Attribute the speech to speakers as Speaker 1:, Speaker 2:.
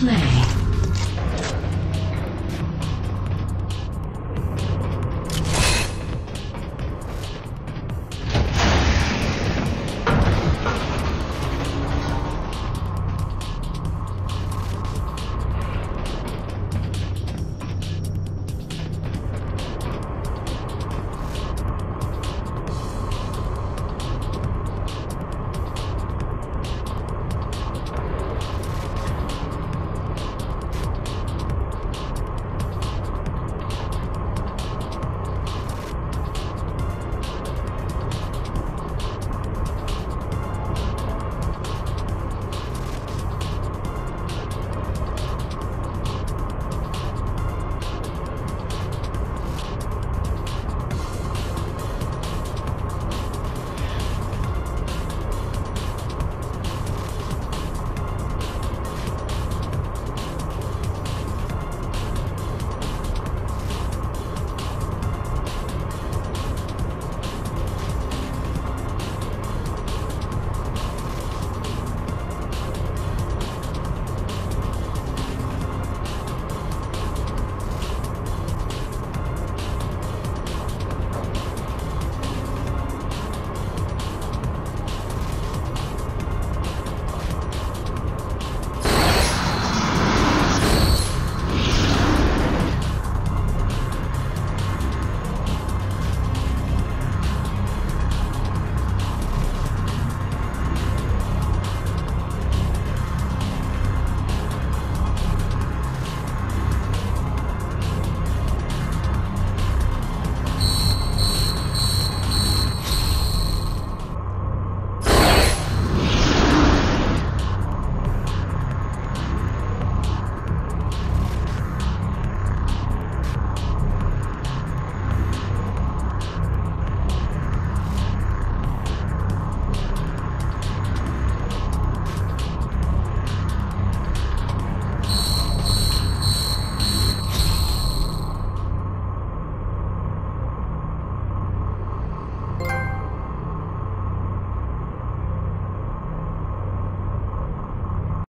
Speaker 1: Play.